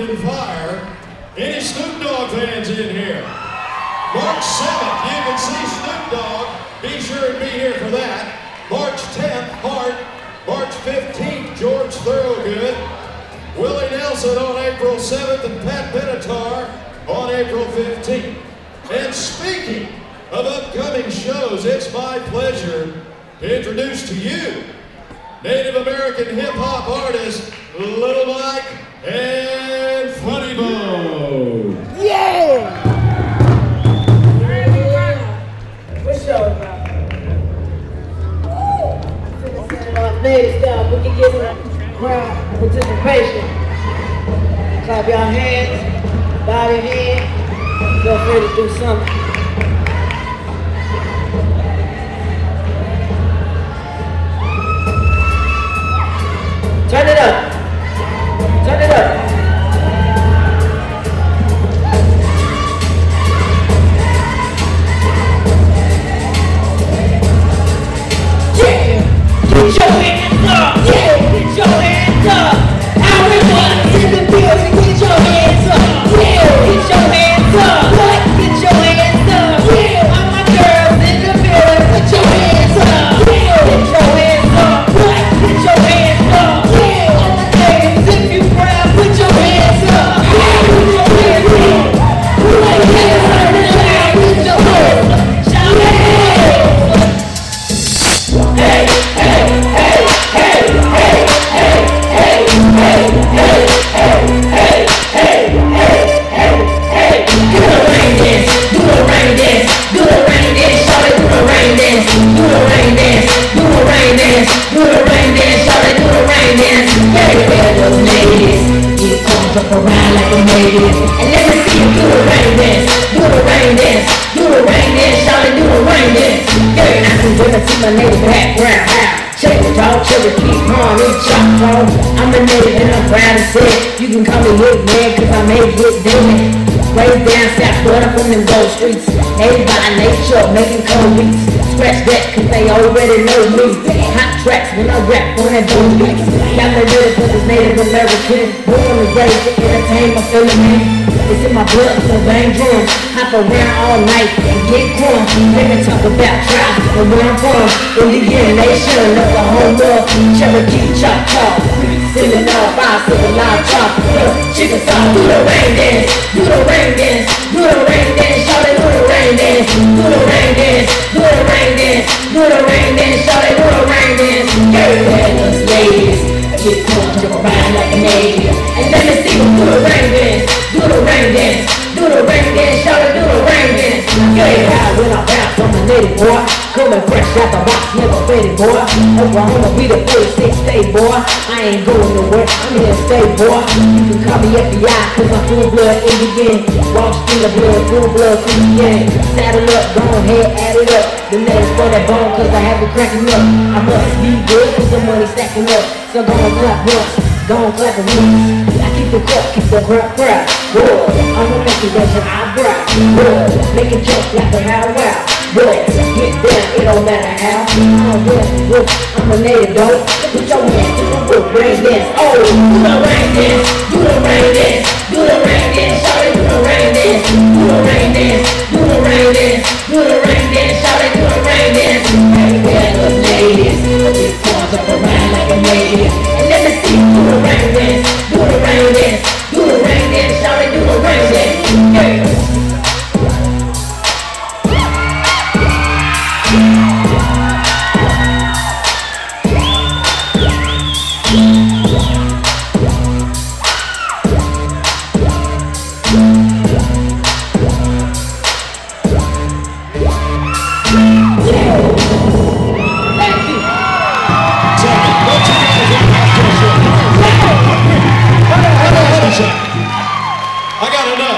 and fire. Any Snoop Dogg fans in here? March 7th, you can see Snoop Dogg. Be sure and be here for that. March 10th, Heart. March 15th, George Thorogood. Willie Nelson on April 7th and Pat Benatar on April 15th. And speaking of upcoming shows, it's my pleasure to introduce to you Native American hip hop artist Little Mike and Ladies down, we can get some participation. Clap your hands, bow your head, feel free to do something. Jump around like a native, and let me see you do the rain dance, do the rain dance, do the rain dance, it, do the rain dance. Yeah, I can it to my native background. Check it out, Cherokee, Pawn, and Choctaw. I'm a native and I'm proud to say it. You can call me Hit Man, cause I made hit damn Raised down south, but I'm from them gold streets. Native by nature, making cold beats. Scratch that, cause they already know me. Hot tracks when I rap on that boom beats. Got me ready for this Native American. Born and raised to entertain my fellow man. It's in my blood, so bang drums. Hop around all night and get crunk. Let me talk about tribes and where I'm from. Indian Nation, Oklahoma, Cherokee, Choctaw. Sending all five, seven, nine, chop. Chicken sauce, do the rain dance, do the a ring dance, put a ring get jump around like a lady. And let me see them put a ring dance, do the ring dance the rain dance, do the rain dance. Get high when I bounce on the native boy. Coming fresh out the box, never faded boy. Oklahoma be the 46 state boy. I ain't going nowhere, I'm here to stay boy. You can call me FBI, cause I'm full blood Indian. Walk through the blood, full blood gang. Saddle up, go ahead, add it up. The names for that bone, cause I have it cracking up. I must be good, cause the money stacking up. So go and clap once, go and clap once. Keep the crowd, keep the crowd proud. Boy, I'ma make it raise your eyebrow. Boy, make it jump like a how wow. Boy, get down, it don't matter how. I'm a look, I'm a. Put your hands to the roof, rain dance. Oh, do the rain dance, do the rain dance, do the rain dance, shout it, do the rain dance, do the rain dance, I gotta know,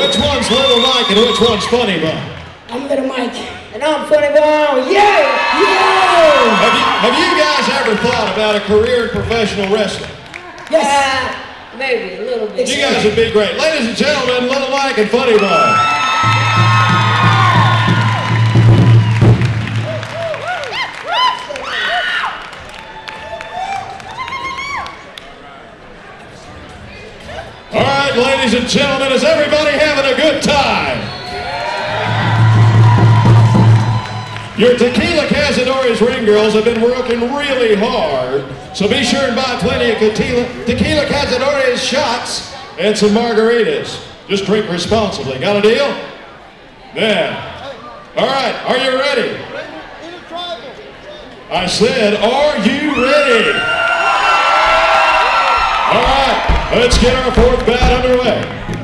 which one's Little Mike and which one's Funny Bone? I'm Little Mike, and I'm Funny Bone. Yeah! Yeah! Have you, have you guys ever thought about a career in professional wrestling? Yes. Uh, maybe a little bit. You guys would be great. Ladies and gentlemen, Little Mike and Funny Bone. All ladies and gentlemen. Is everybody having a good time? Your Tequila Cazadores ring girls have been working really hard, so be sure and buy plenty of tequila, tequila shots and some margaritas. Just drink responsibly. Got a deal? Yeah. All right, are you ready? I said, are you ready? All right, let's get our fourth bout underway.